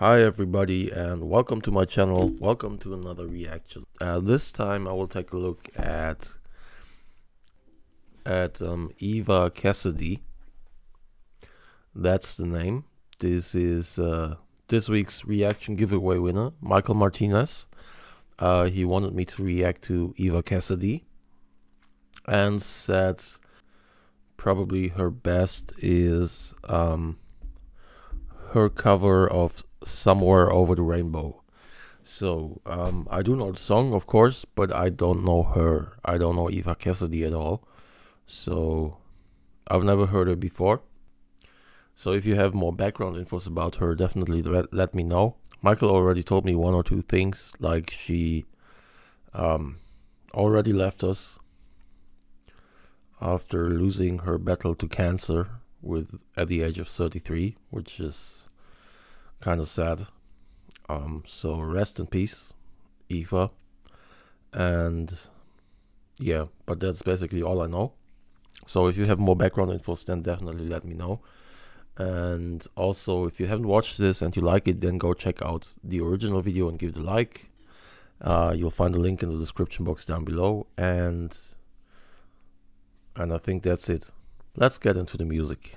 Hi everybody and welcome to my channel. Welcome to another reaction. Uh, this time I will take a look at at um, Eva Cassidy. That's the name. This is uh, this week's reaction giveaway winner, Michael Martinez. Uh, he wanted me to react to Eva Cassidy and said probably her best is um, her cover of Somewhere Over the Rainbow. So um, I do know the song, of course, but I don't know her. I don't know Eva Cassidy at all. So I've never heard her before. So if you have more background infos about her, definitely let, let me know. Michael already told me one or two things, like she um, already left us after losing her battle to cancer with at the age of 33, which is kind of sad. Um, so rest in peace, Eva. And yeah, but that's basically all I know. So if you have more background info, then definitely let me know. And also, if you haven't watched this and you like it, then go check out the original video and give it a like. Uh, you'll find the link in the description box down below. And and I think that's it. Let's get into the music.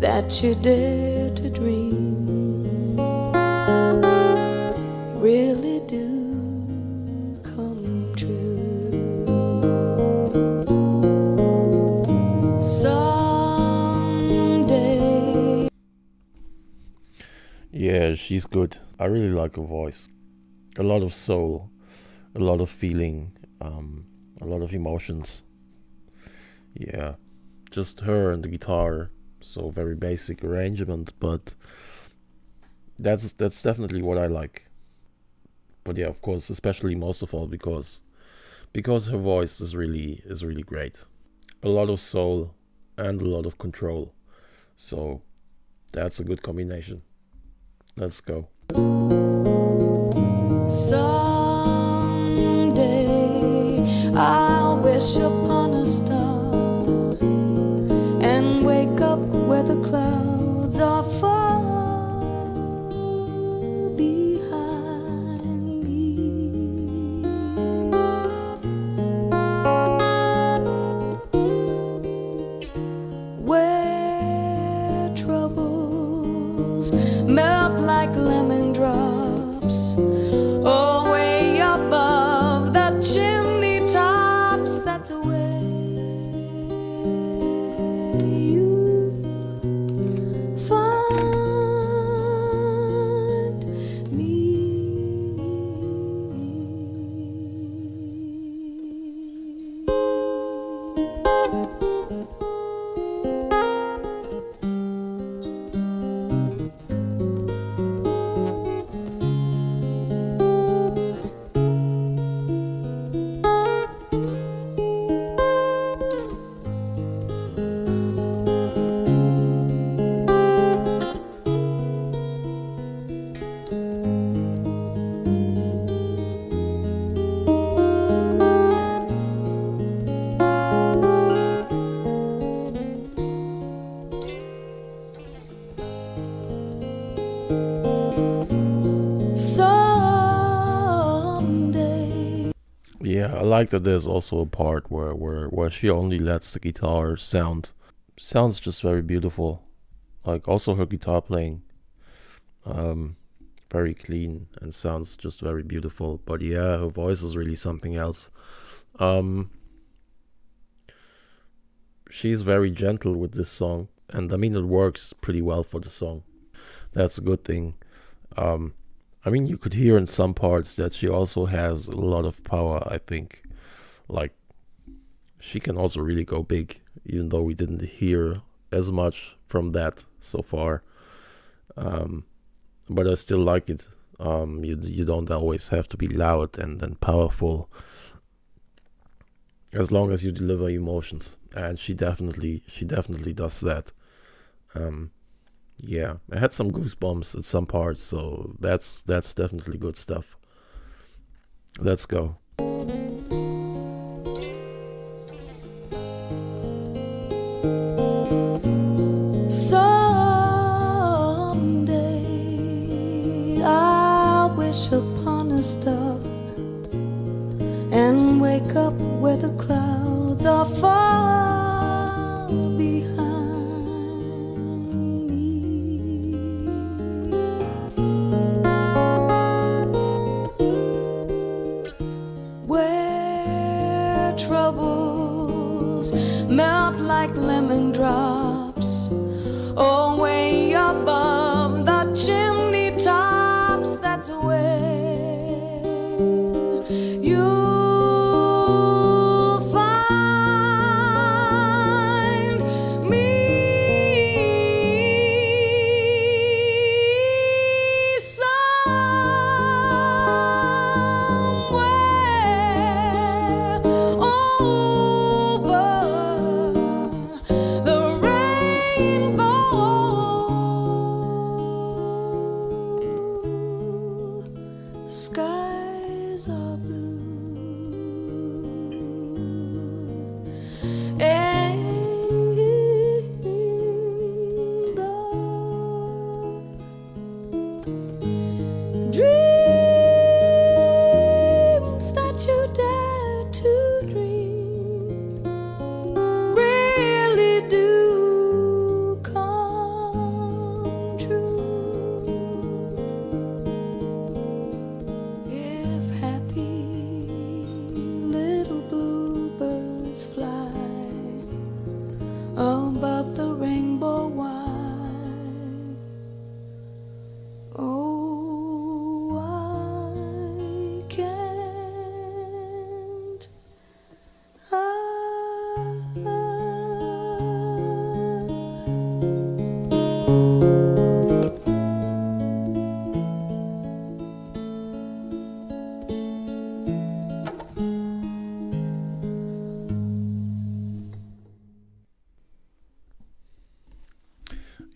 that you dare to dream really do come true. Someday. Yeah, she's good. I really like her voice. A lot of soul, a lot of feeling, um, a lot of emotions. Yeah, just her and the guitar so very basic arrangement but that's that's definitely what I like. But yeah of course especially most of all because because her voice is really is really great. A lot of soul and a lot of control. So that's a good combination. Let's go. Someday I'll wish upon a star where the clouds are far behind me. Where troubles melt like lemon drops. Yeah, I like that there's also a part where where where she only lets the guitar sound sounds just very beautiful. Like also her guitar playing um very clean and sounds just very beautiful. But yeah, her voice is really something else. Um she's very gentle with this song and I mean it works pretty well for the song. That's a good thing. Um I mean, you could hear in some parts that she also has a lot of power, I think. Like, she can also really go big, even though we didn't hear as much from that so far. Um, but I still like it. Um, you, you don't always have to be loud and, and powerful as long as you deliver emotions and she definitely she definitely does that um yeah, I had some goosebumps at some parts, so that's that's definitely good stuff. Let's go. Someday I'll wish upon a star and wake up where the clouds are far behind me. Where troubles melt like That's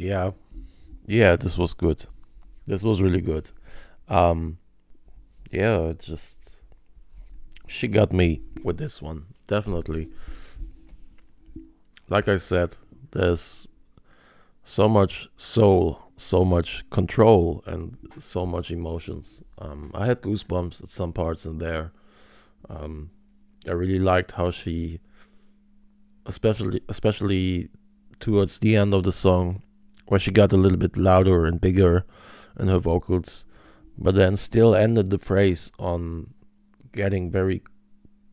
Yeah, yeah, this was good. This was really good. Um, yeah, just she got me with this one definitely. Like I said, there's so much soul, so much control, and so much emotions. Um, I had goosebumps at some parts in there. Um, I really liked how she, especially especially towards the end of the song, where she got a little bit louder and bigger in her vocals, but then still ended the phrase on getting very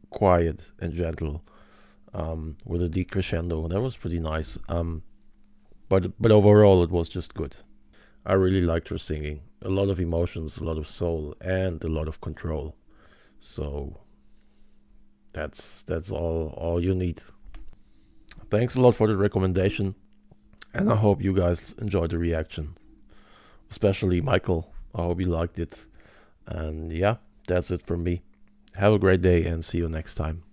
quiet and gentle um, with a decrescendo. That was pretty nice. Um, but but overall, it was just good. I really liked her singing. A lot of emotions, a lot of soul, and a lot of control. So that's that's all all you need. Thanks a lot for the recommendation, and I hope you guys enjoyed the reaction. Especially Michael. I hope you liked it. And yeah, that's it from me. Have a great day and see you next time.